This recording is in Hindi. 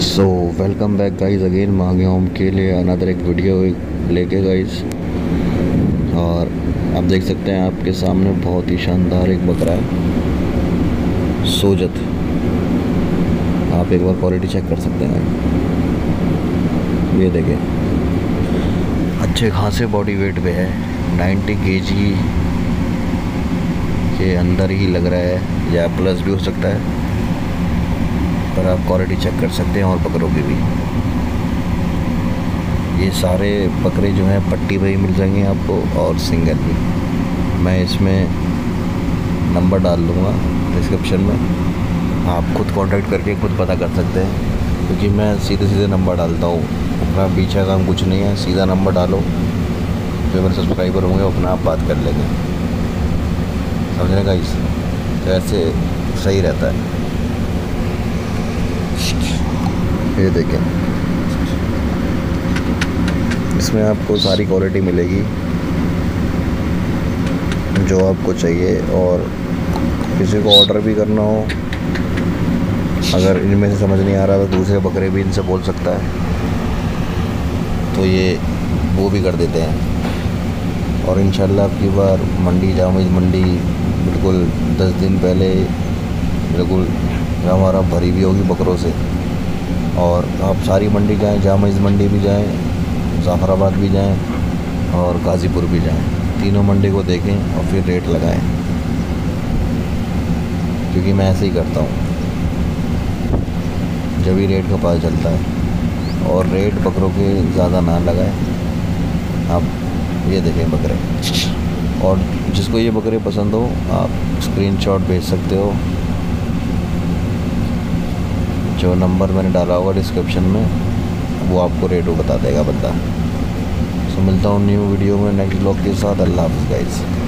So welcome back guys again मैं आ गया हूँ के लिए अनदर एक वीडियो लेके गाइस और आप देख सकते हैं, आपके सामने बहुत ही शानदार एक बकरा है। सोजत। आप एक बार क्वालिटी चेक कर सकते हैं। ये देखें। अच्छे खासे बॉडी वेट पे है। 90 केजी के अंदर ही लग रहा है। या प्लस भी हो सकता है। पर आप क्वालिटी चेक कर सकते हैं और बकरों की भी। ये सारे बकरे जो हैं, पट्टी पर ही मिल जाएँगे आपको और सिंगल भी। मैं इसमें नंबर डाल दूँगा डिस्क्रिप्शन में। आप खुद कांटेक्ट करके खुद पता कर सकते हैं, क्योंकि मैं सीधे सीधे नंबर डालता हूँ। अपना पीछे काम कुछ नहीं है, सीधा नंबर डालो, जो मेरे सब्सक्राइबर होंगे अपना आप बात कर लेंगे। समझने का इस तो ऐसे सही रहता है। ये देखें। इसमें आपको सारी क्वालिटी मिलेगी। जो आपको चाहिए और किसी को ऑर्डर भी करना हो, अगर इनमें से समझ नहीं आ रहा तो दूसरे बकरे भी इनसे बोल सकता है। तो ये, वो भी कर देते हैं। और इन आपकी बार मंडी जाम मंडी, बिल्कुल दस दिन पहले, बिल्कुल हमारा भरी भी होगी बकरों से। और आप सारी मंडी जाएँ जामा मंडी भी जाएँ, ज़ाफ़राबाद भी जाएँ और गाज़ीपुर भी जाएँ। तीनों मंडी को देखें और फिर रेट लगाएँ। क्योंकि मैं ऐसे ही करता हूँ। जब भी रेट का पता चलता है। और रेट बकरों के ज़्यादा ना लगाएँ। आप ये देखें बकरे। और जिसको ये बकरे पसंद हो, आप स्क्रीनशॉट भेज सकते हो। जो नंबर मैंने डाला होगा डिस्क्रिप्शन में, वो आपको रेट बता देगा बंदा। सो मिलता हूँ न्यू वीडियो में नेक्स्ट ब्लॉग के साथ। अल्लाह हाफ़ गाइज़